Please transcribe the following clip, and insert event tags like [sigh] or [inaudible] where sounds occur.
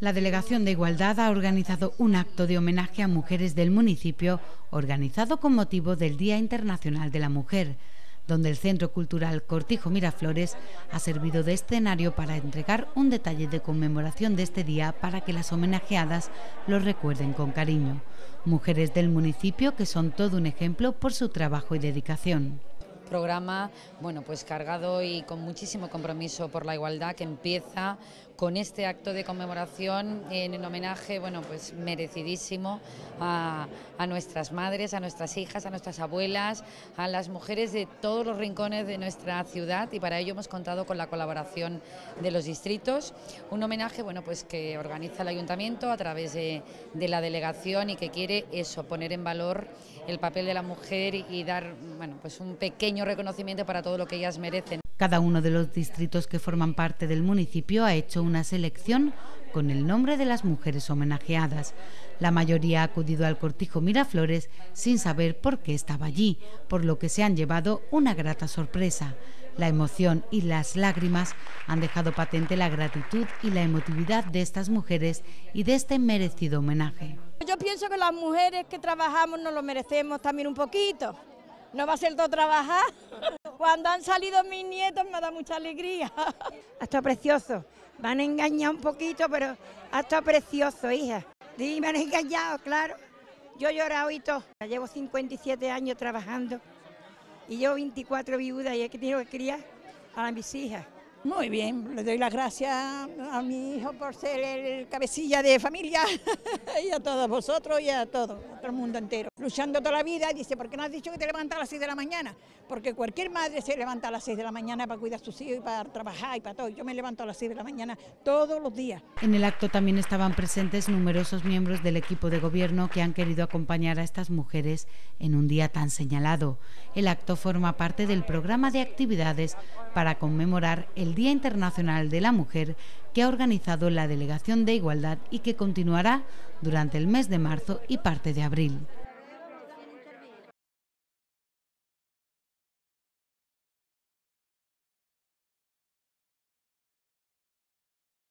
La Delegación de Igualdad ha organizado un acto de homenaje a mujeres del municipio, organizado con motivo del Día Internacional de la Mujer, donde el Centro Cultural Cortijo Miraflores ha servido de escenario para entregar un detalle de conmemoración de este día para que las homenajeadas lo recuerden con cariño. Mujeres del municipio que son todo un ejemplo por su trabajo y dedicación programa bueno, pues cargado y con muchísimo compromiso por la igualdad que empieza con este acto de conmemoración en el homenaje bueno, pues merecidísimo a, nuestras madres, a nuestras hijas, a nuestras abuelas, a las mujeres de todos los rincones de nuestra ciudad y para ello hemos contado con la colaboración de los distritos. Un homenaje bueno, pues que organiza el ayuntamiento a través de, de la delegación y que quiere eso, poner en valor el papel de la mujer y dar bueno, pues un pequeño reconocimiento para todo lo que ellas merecen. Cada uno de los distritos que forman parte del municipio ha hecho una selección con el nombre de las mujeres homenajeadas. La mayoría ha acudido al cortijo Miraflores sin saber por qué estaba allí, por lo que se han llevado una grata sorpresa. La emoción y las lágrimas han dejado patente la gratitud y la emotividad de estas mujeres y de este merecido homenaje. Yo pienso que las mujeres que trabajamos nos lo merecemos también un poquito. No va a ser todo trabajar. Cuando han salido mis nietos me da mucha alegría. Ha estado precioso. Me han engañado un poquito, pero ha estado precioso, hija. Sí, me han engañado, claro. Yo he llorado y todo. Llevo 57 años trabajando y yo 24 viudas y he tenido que criar a mis hijas. Muy bien, le doy las gracias a mi hijo por ser el cabecilla de familia [laughs] y a todos vosotros y a todo, a todo el mundo entero. Luchando toda la vida, dice, ¿por qué no has dicho que te levantas a las 6 de la mañana? Porque cualquier madre se levanta a las 6 de la mañana para cuidar a sus hijos y para trabajar y para todo. Yo me levanto a las 6 de la mañana todos los días. En el acto también estaban presentes numerosos miembros del equipo de gobierno que han querido acompañar a estas mujeres en un día tan señalado. El acto forma parte del programa de actividades para conmemorar el Día Internacional de la Mujer que ha organizado la Delegación de Igualdad y que continuará durante el mes de marzo y parte de abril.